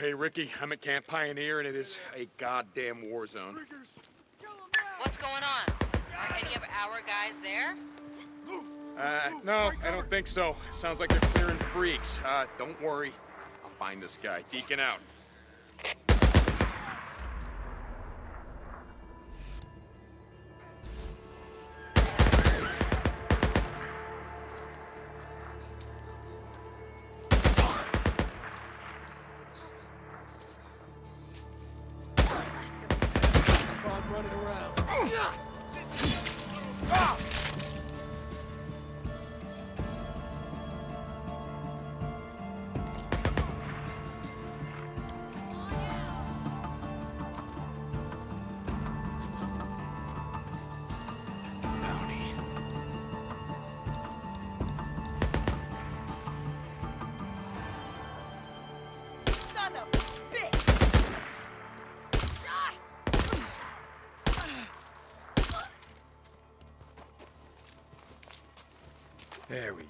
Hey, Ricky, I'm at Camp Pioneer, and it is a goddamn war zone. What's going on? Are any of our guys there? Uh, no, I don't think so. Sounds like they're clearing freaks. Uh, don't worry. I'll find this guy. Deacon out.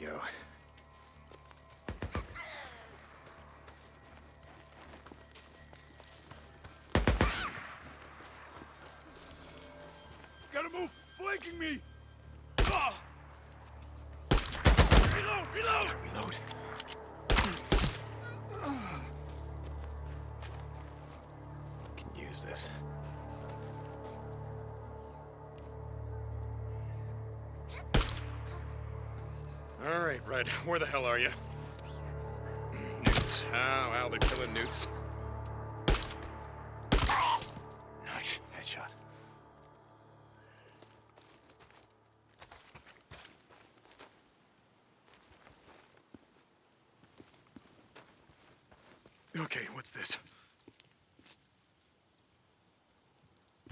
Go. Gotta move! Flanking me! Right, Red. Where the hell are you? Newts. Oh, wow, they're killing newts. Nice. Headshot. Okay, what's this?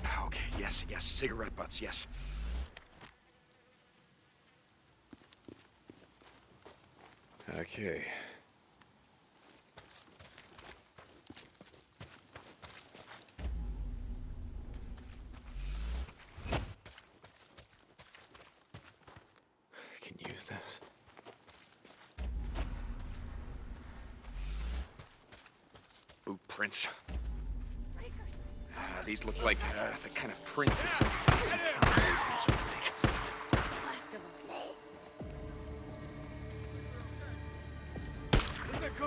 Ah, Okay, yes, yes, cigarette butts, yes. Okay. Can use this. Boot prints. Ah, these look like uh, the kind of prints that some fancy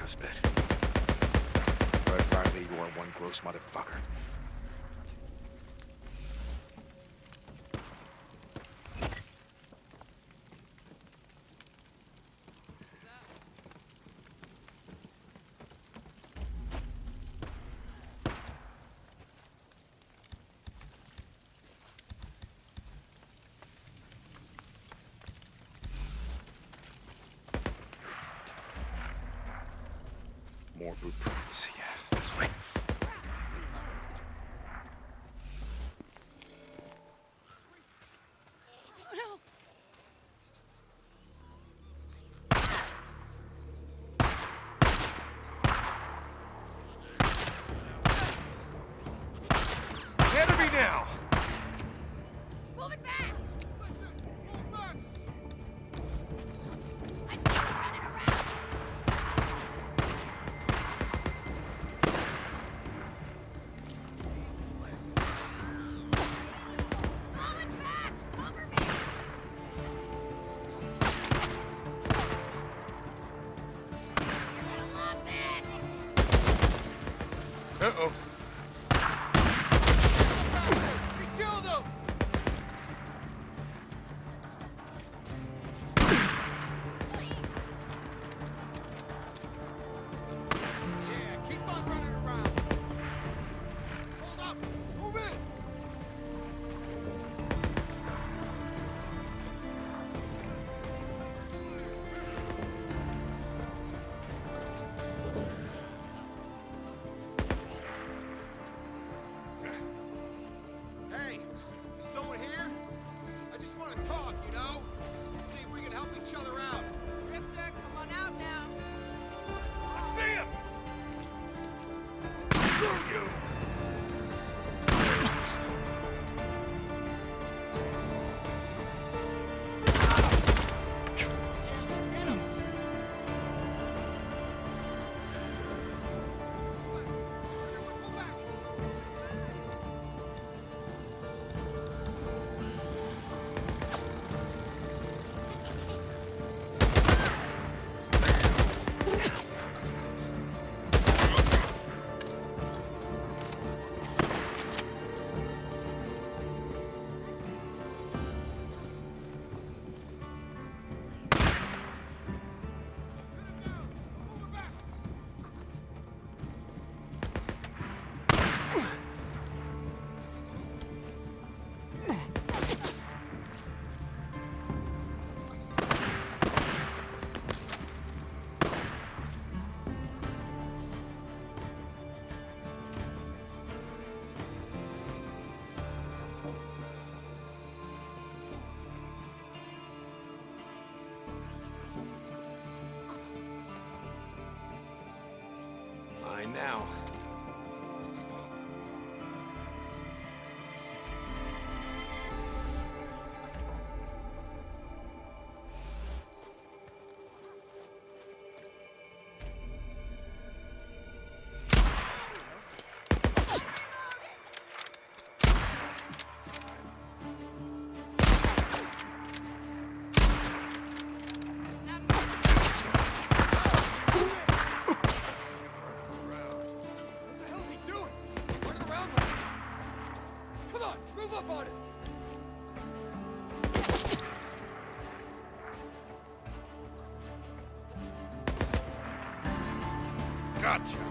tobacco spit. But Riley, you are one gross motherfucker. More boot prints. Yeah, this way. Oh no! Enemy now! Now. Gotcha!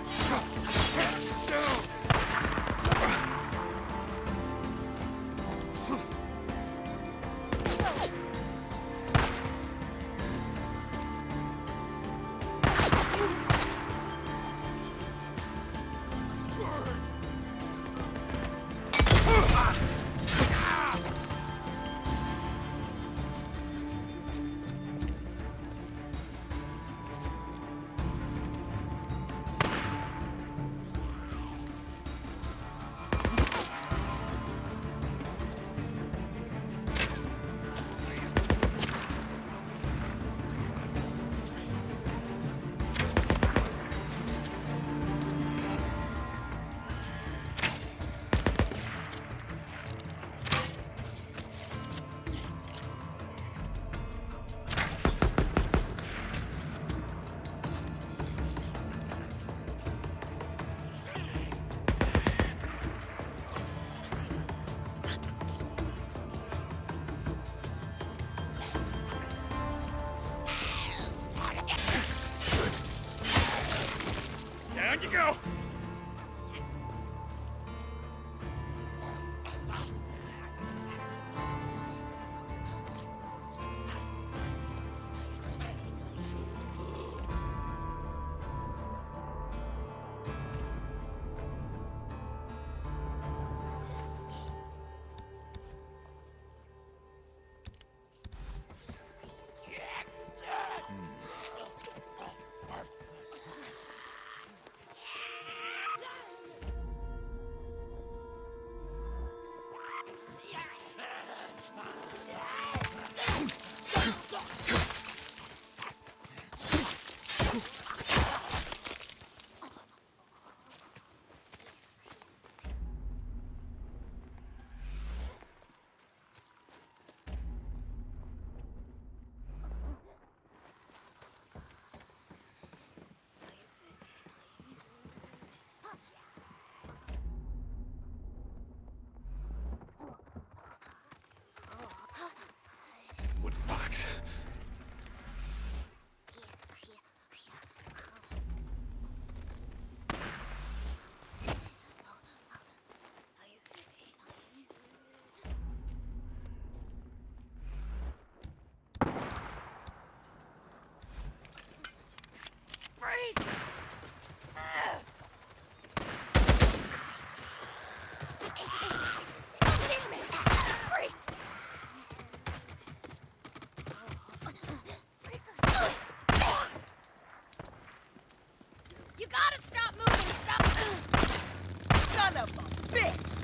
Bitch!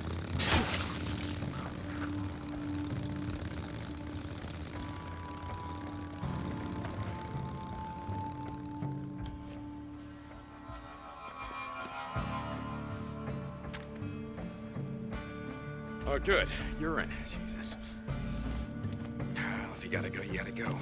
Oh, good. You're in. Jesus. Ah, If you gotta go, you gotta go.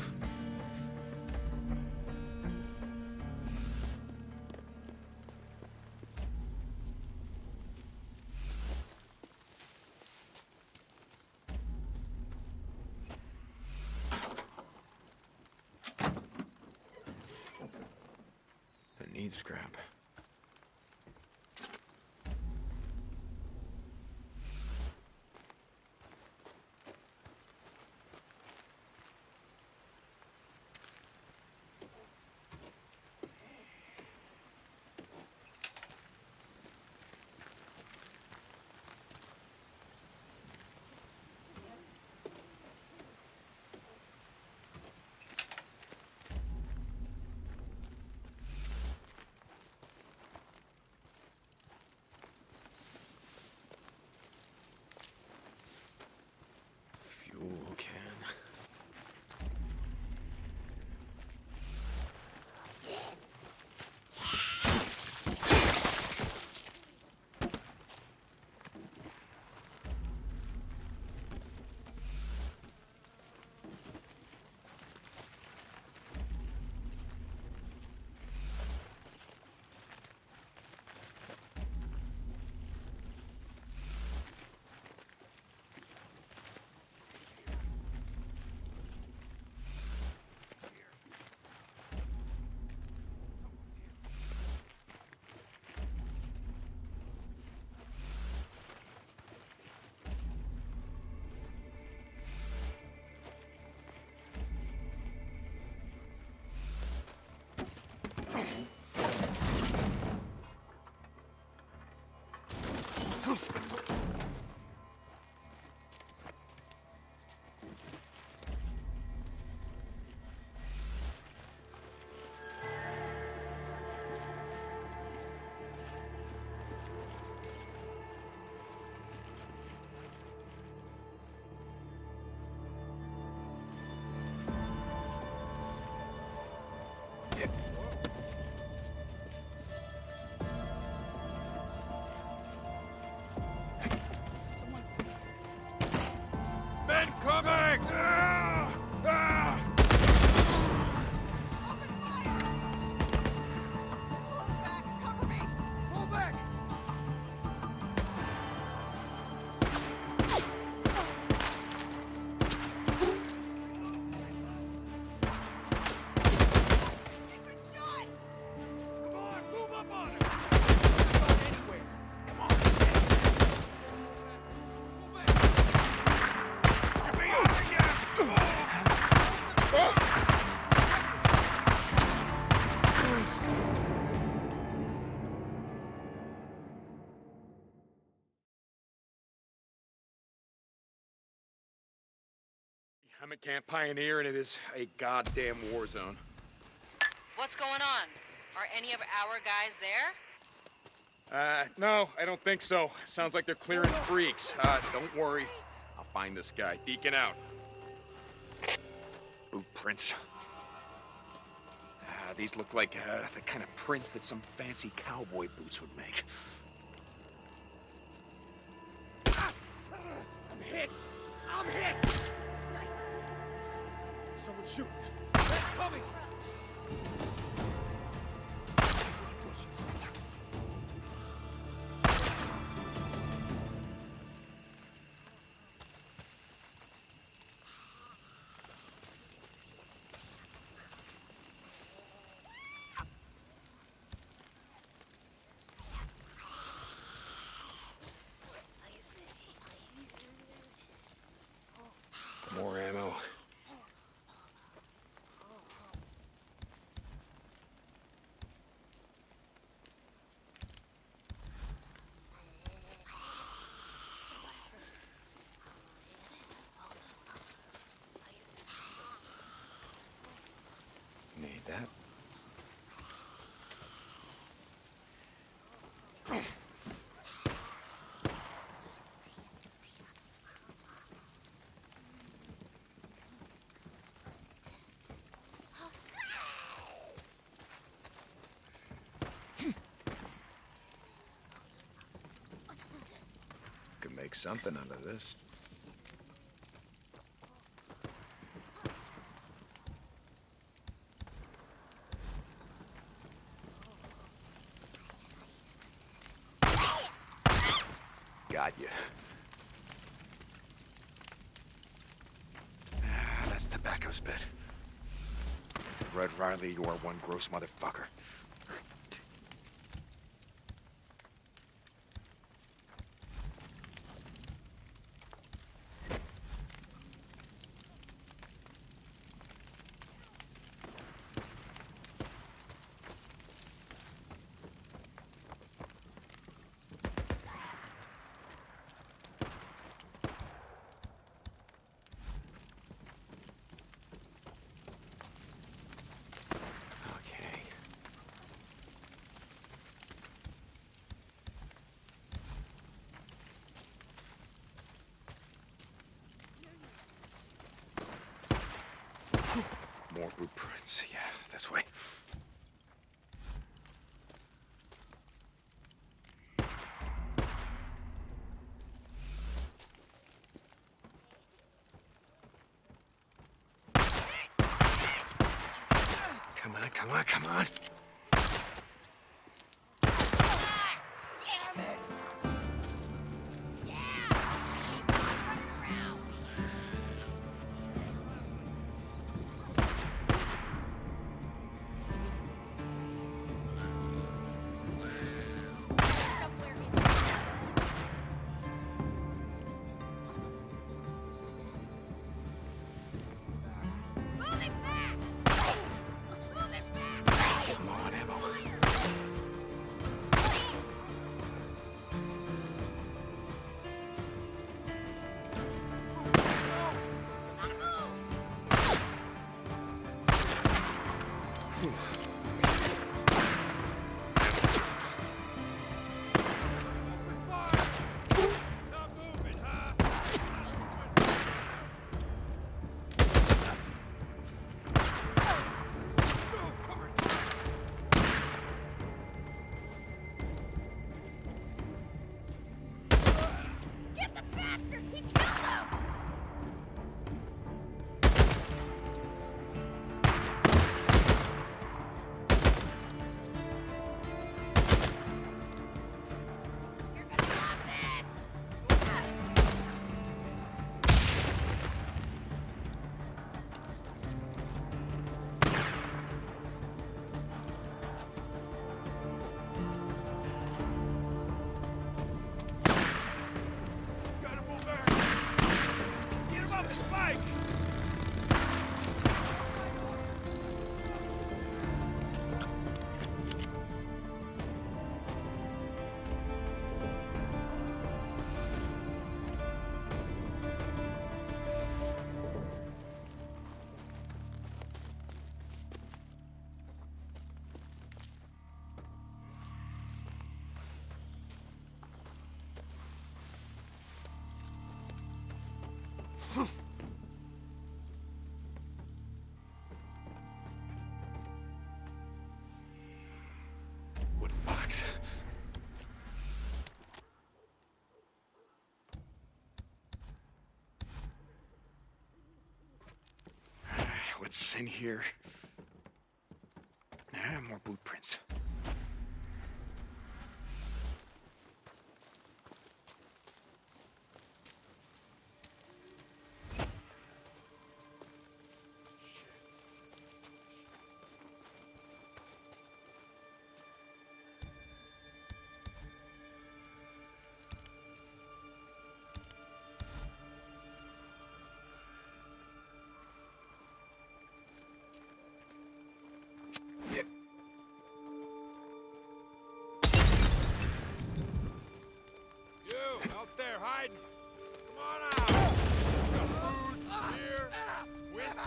At Camp Pioneer, and it is a goddamn war zone. What's going on? Are any of our guys there? Uh, no, I don't think so. Sounds like they're clearing freaks. Uh, don't worry. I'll find this guy. Deacon out. Boot prints. Ah, these look like uh, the kind of prints that some fancy cowboy boots would make. Make something out of this. Got you. Ah, that's tobacco spit. Red Riley, you are one gross motherfucker. Okay. More blueprints. Yeah, this way. What's in here? Ah, more blueprints. You there hiding? Come on out. Got food, beer, whiskey.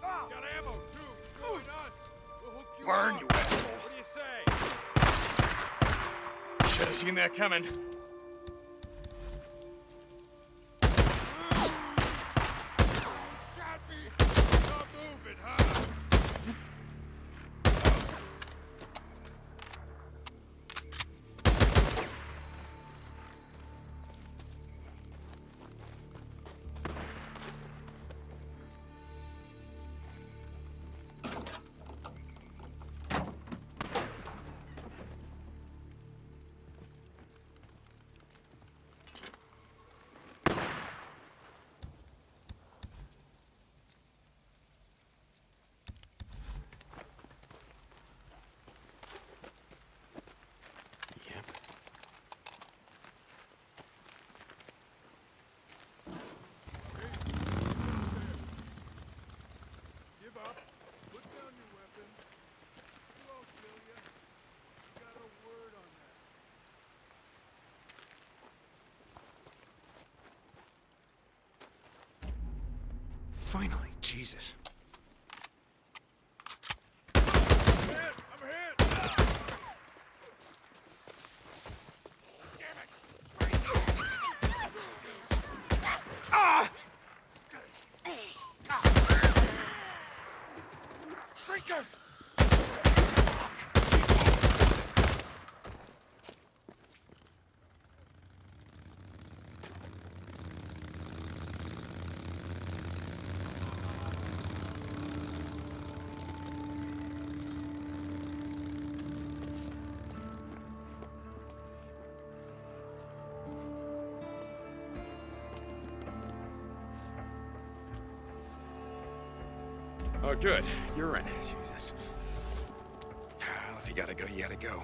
Got ammo too. Join us. We'll hook you Burn, up. you asshole. What do you say? Should have seen that coming. Finally, Jesus. Ah! I'm hit! I'm hit! Freakers! Oh, good. You're in. Jesus. Well, if you gotta go, you gotta go.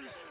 Brothers!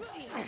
Yeah.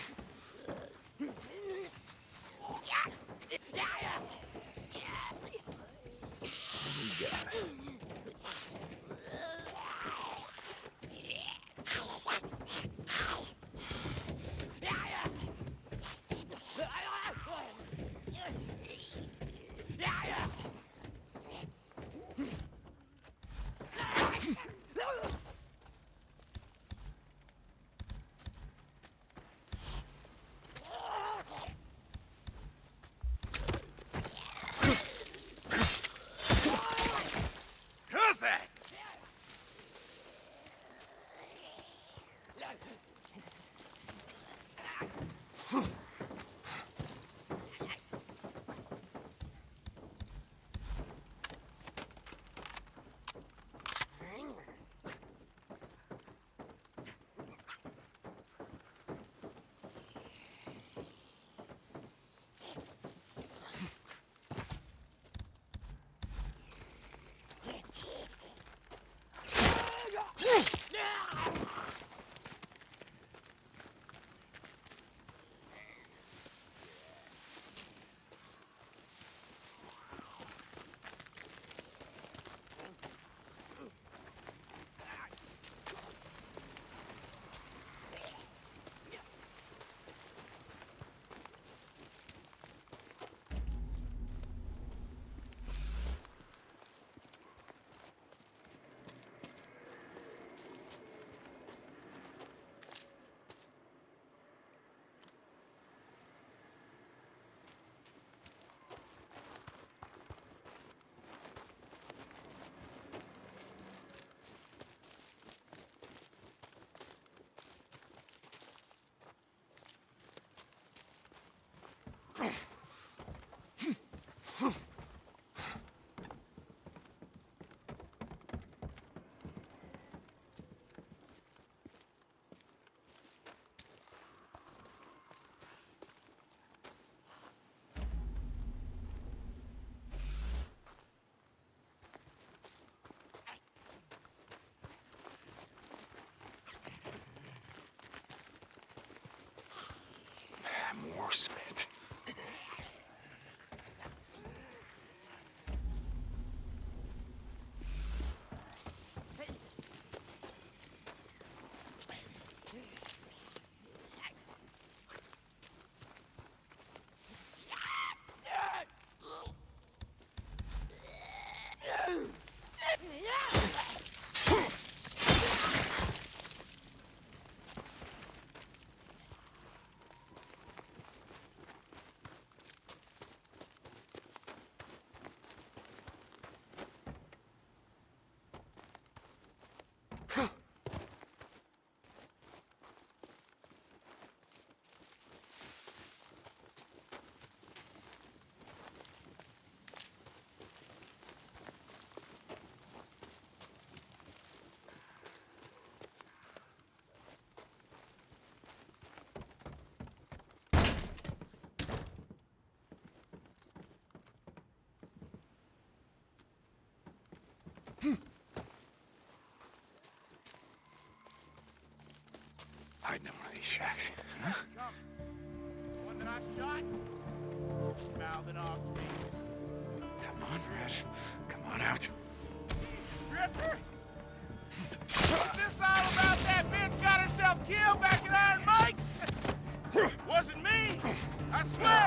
Hiding in one of these shacks. Huh? The one that I shot? Mouthing off me. Come on, Red. Come on out. Jesus, Drifter! Is this all about that bitch got herself killed back at Iron Mike's? Wasn't me! I swear!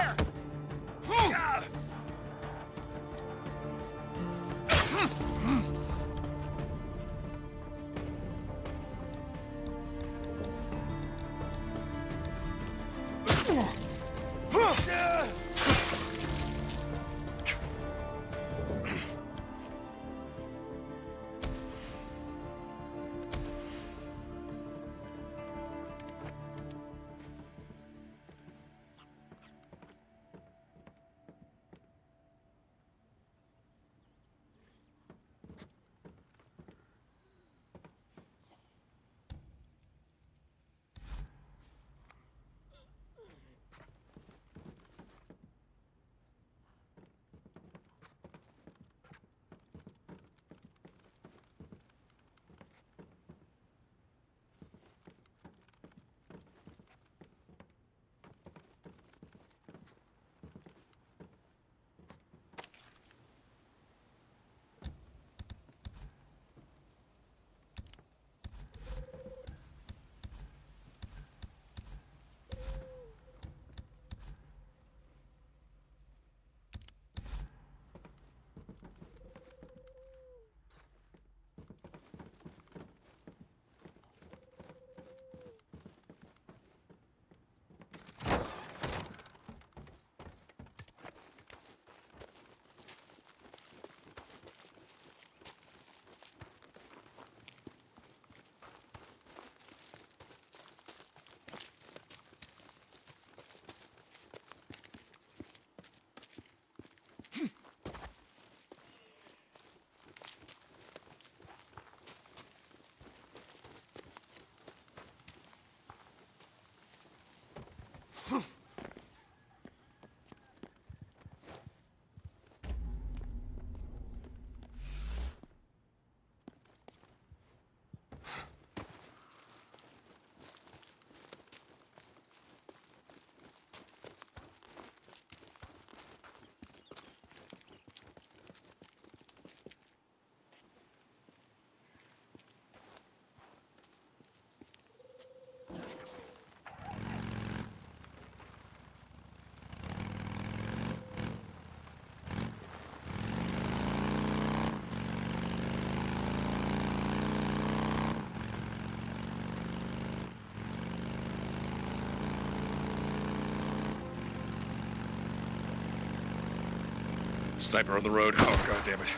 Sniper on the road. Oh, god damn it.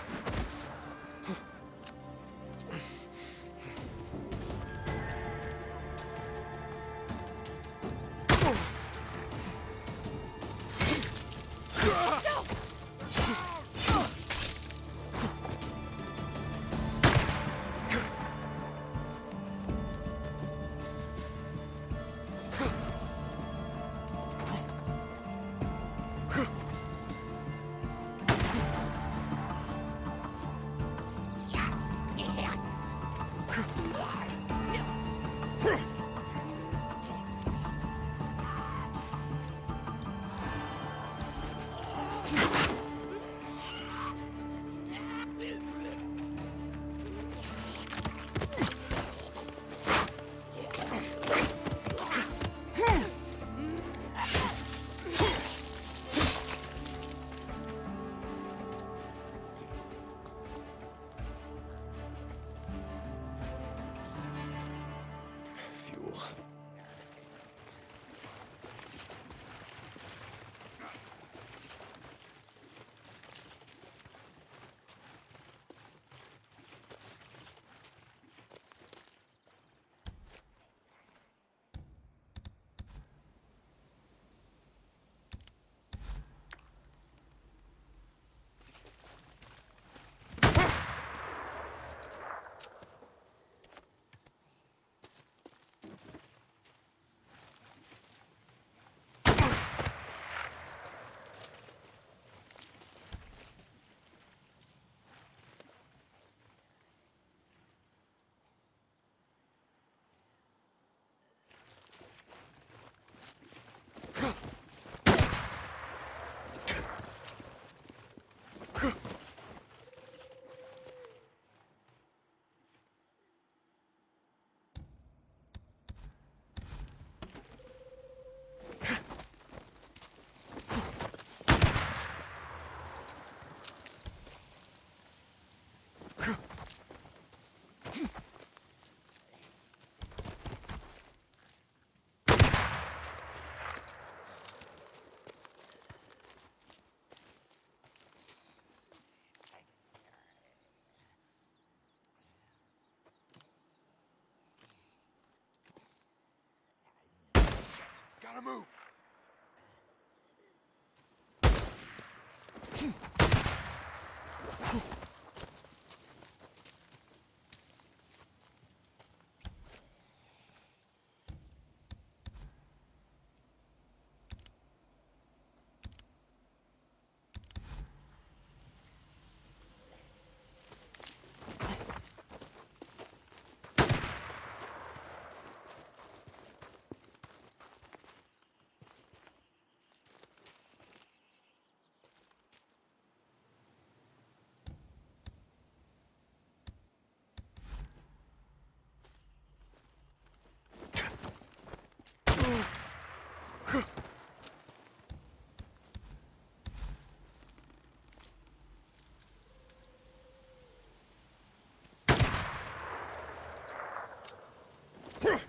God,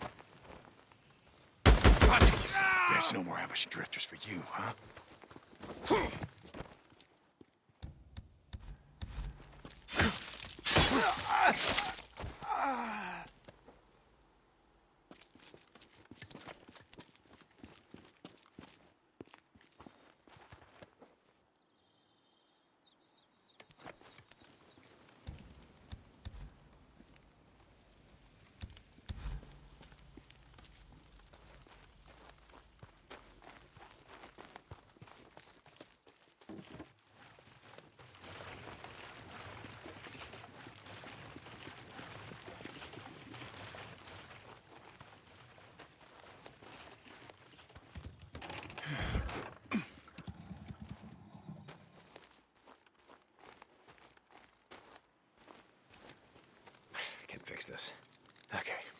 bitch. No more ambush drifters for you, huh? Can fix this. Okay.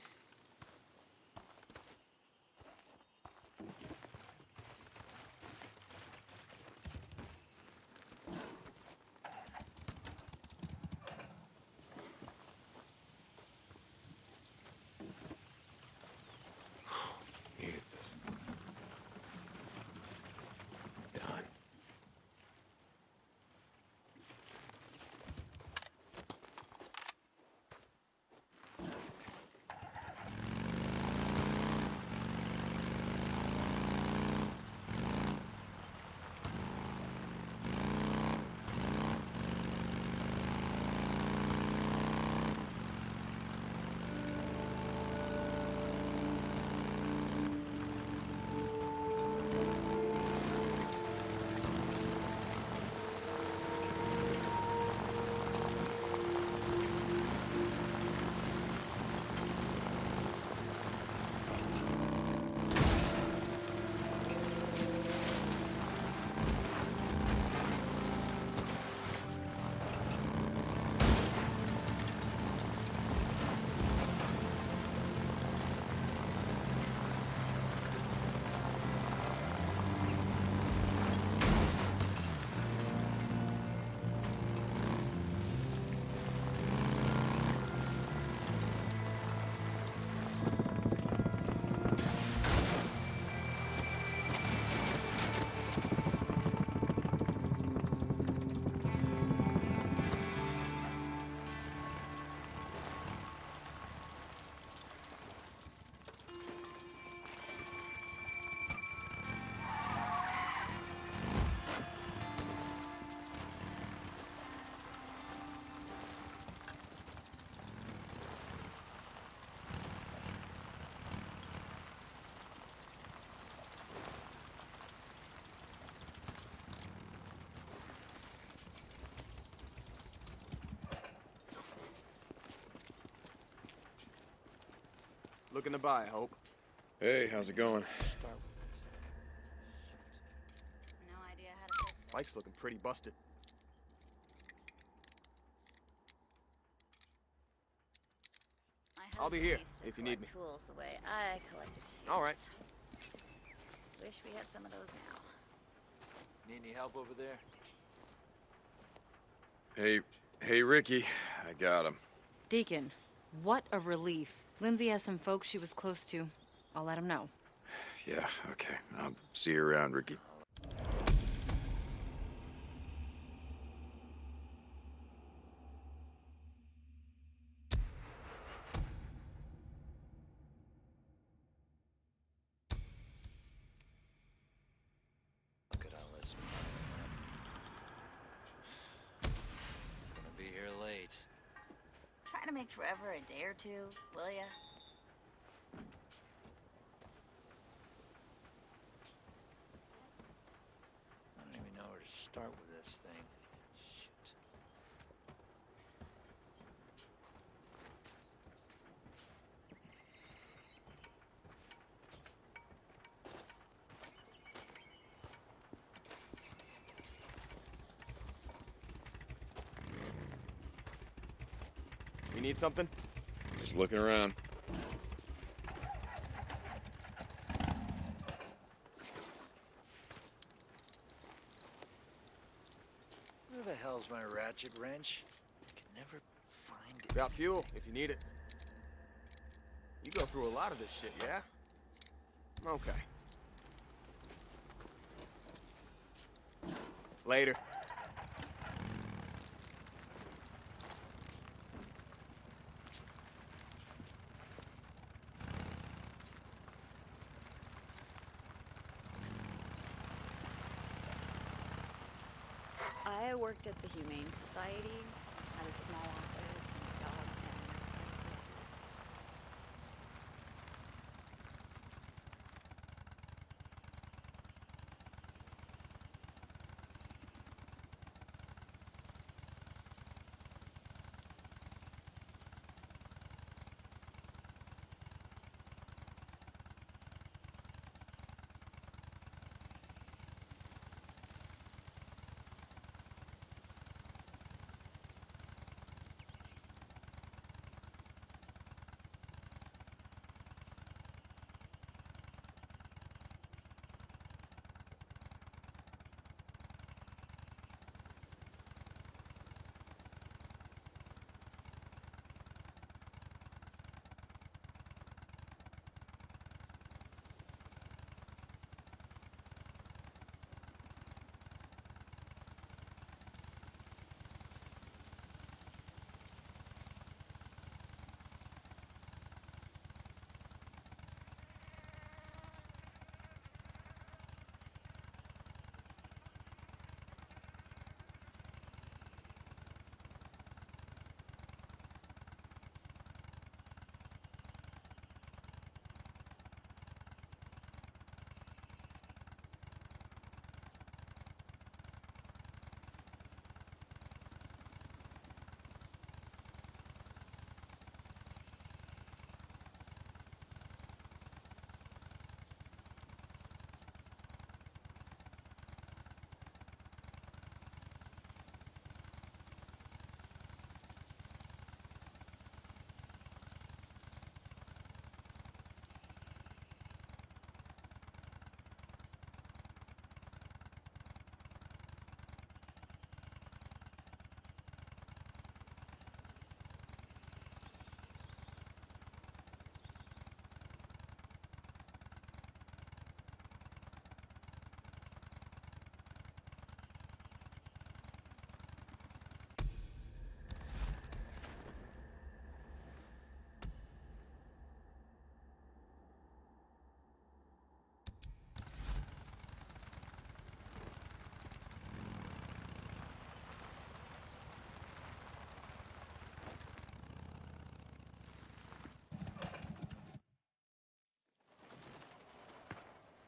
Looking to buy, I hope. Hey, how's it going? Start with this thing. No idea how to fix it. Mike's looking pretty busted. I'll be here if you need me. Tools the way I collected shoes. All right. Wish we had some of those now. Need any help over there? Hey, hey, Rikki. I got him. Deacon, what a relief. Lindsay has some folks she was close to. I'll let him know. Yeah, okay. I'll see you around, Rikki. Two, will ya? I don't even know where to start with this thing. Shit. You need something? Just looking around. Where the hell's my ratchet wrench? I can never find it. Got fuel if you need it. You go through a lot of this shit, yeah? Okay. Later. Worked at the Humane Society, had a small office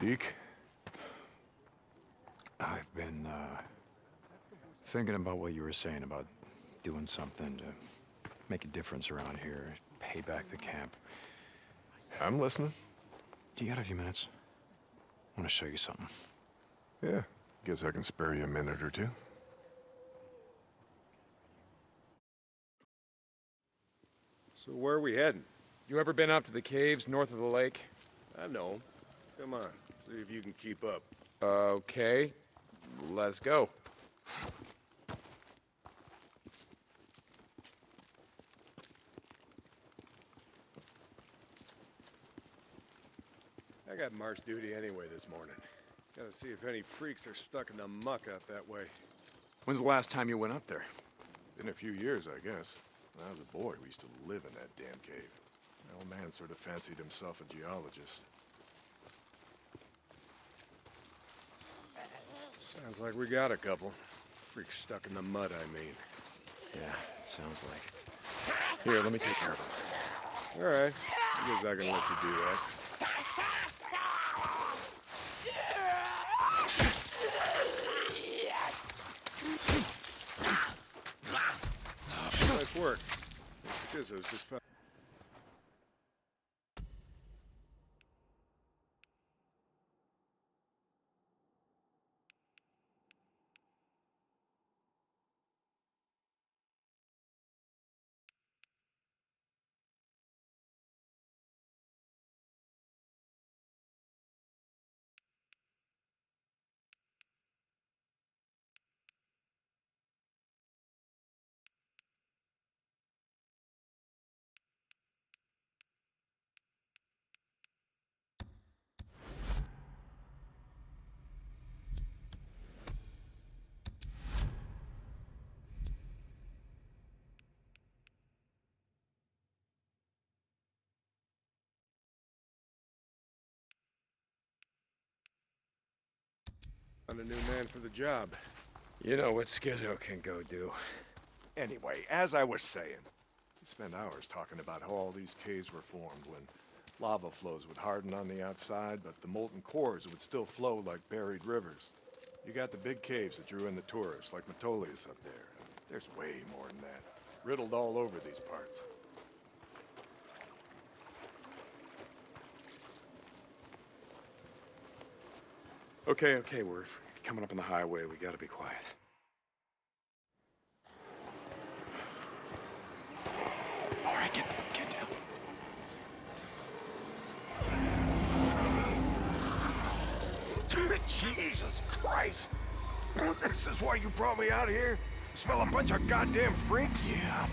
Deke? I've been, uh, thinking about what you were saying about doing something to make a difference around here, pay back the camp. I'm listening. Do you got a few minutes? I want to show you something. Yeah, guess I can spare you a minute or two. So where are we heading? You ever been up to the caves north of the lake? I know. Come on, see if you can keep up. Okay, let's go. I got march duty anyway this morning. Gotta see if any freaks are stuck in the muck out that way. When's the last time you went up there? Been a few years, I guess. When I was a boy, we used to live in that damn cave. My old man sort of fancied himself a geologist. Sounds like we got a couple. Freaks stuck in the mud, I mean. Yeah, sounds like. Here, let me take care of them. All right. I guess I can let you do that. Nice work. Skizzo's just found. Found a new man for the job. You know what Skizzo can go do. Anyway, as I was saying, we spent hours talking about how all these caves were formed when lava flows would harden on the outside, but the molten cores would still flow like buried rivers. You got the big caves that drew in the tourists, like Metolius up there. There's way more than that, riddled all over these parts. Okay, okay, we're coming up on the highway. We gotta be quiet. All right, get, get down. Jesus Christ! This is why you brought me out here? Smell a bunch of goddamn freaks? Yeah.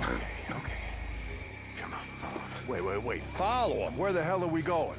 Okay, okay. Come on, follow me. Wait, wait, wait. Follow him. Where the hell are we going?